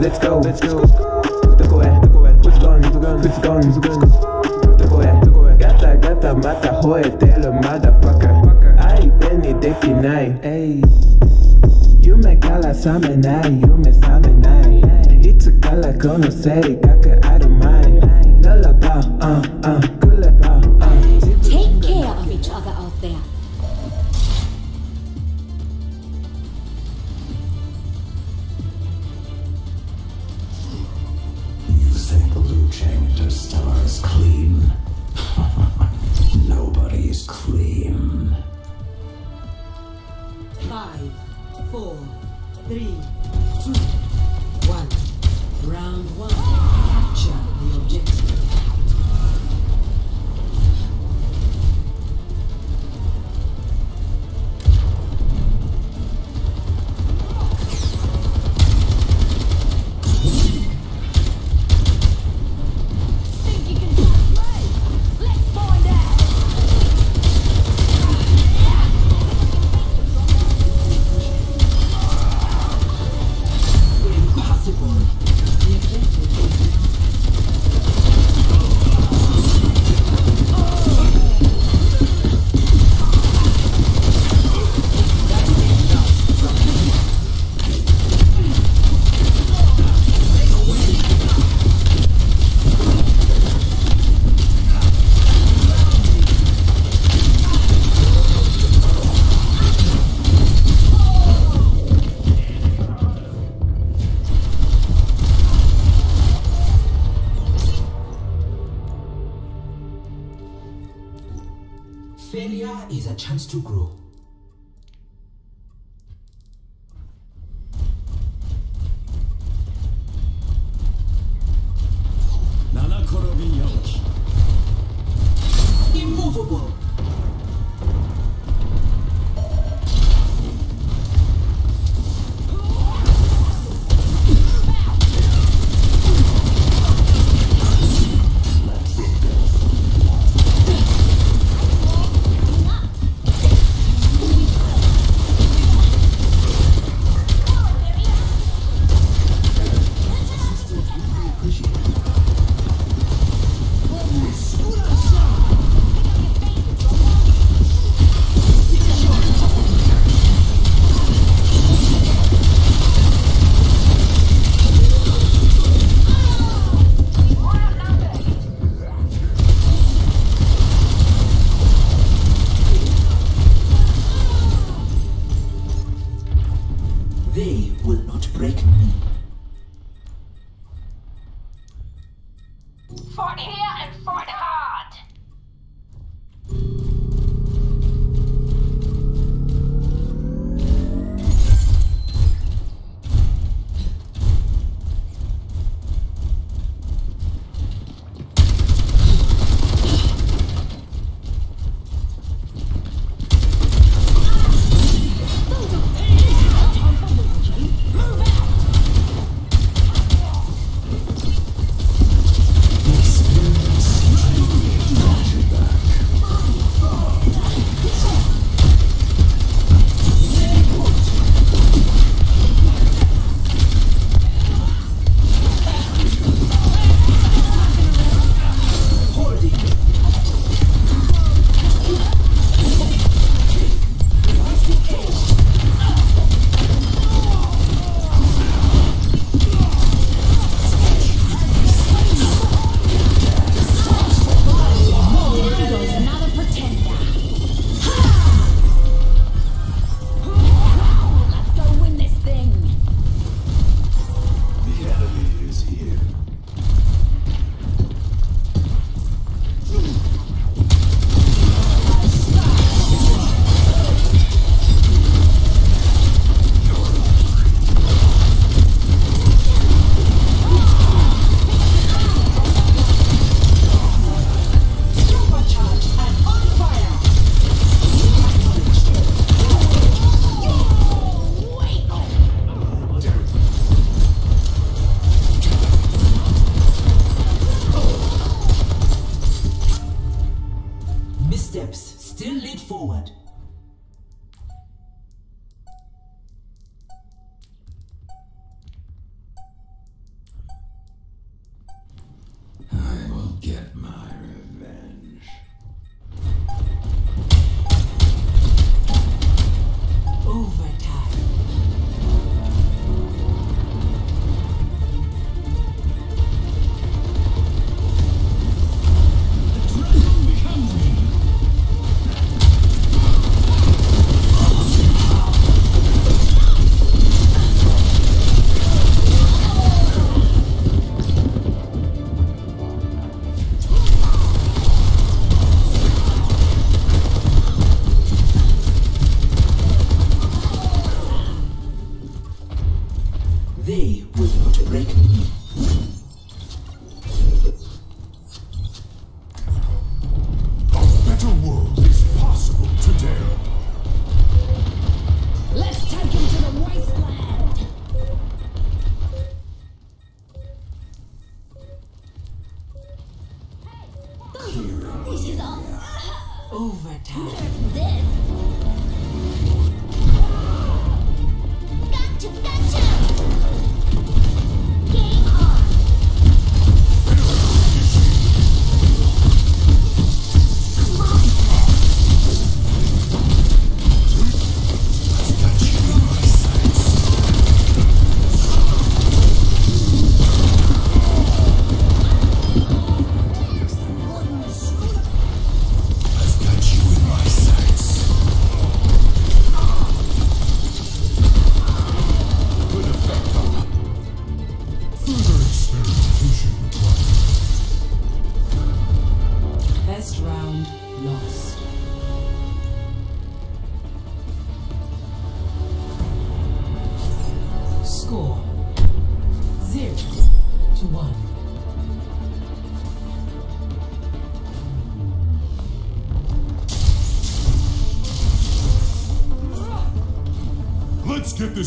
let's go, let's go. Tukue, who's gone, who's gone, who's gone. Tukue, gata, gata, mata, joete, lo motherfucker. Ay, Benny, de finai, ay. Yume kala samenai, yume samenai. Itsu kala konosei, kaka arumai. Ah, ah. Nala ba, uh, ah. uh, kule ba, uh. Take care of each other out there. Cheng Interstellar's clean? Nobody's clean. Five, four, three, two, chance to grow. Fort here and fort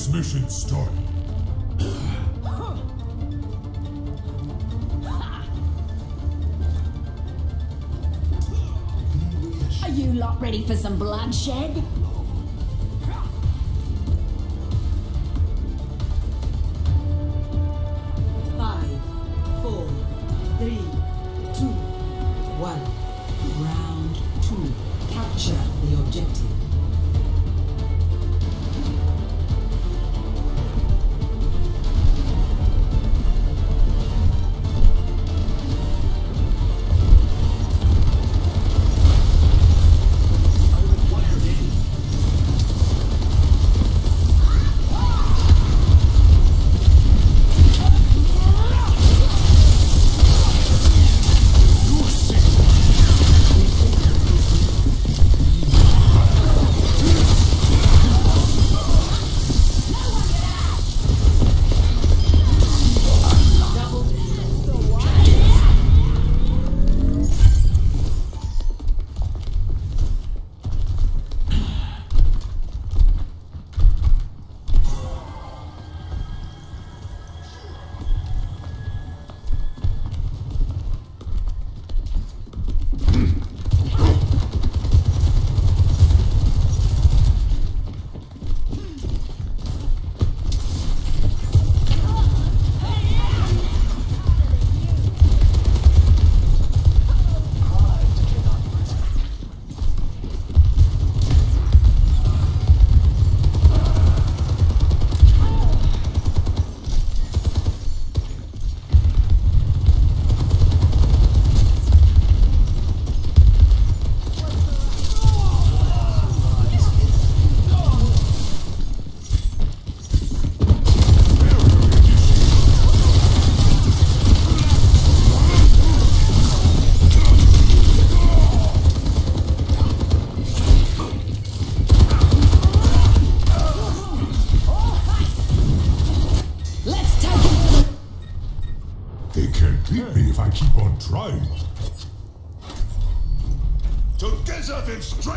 mission started. Are you lot ready for some bloodshed? stride. Together they strike!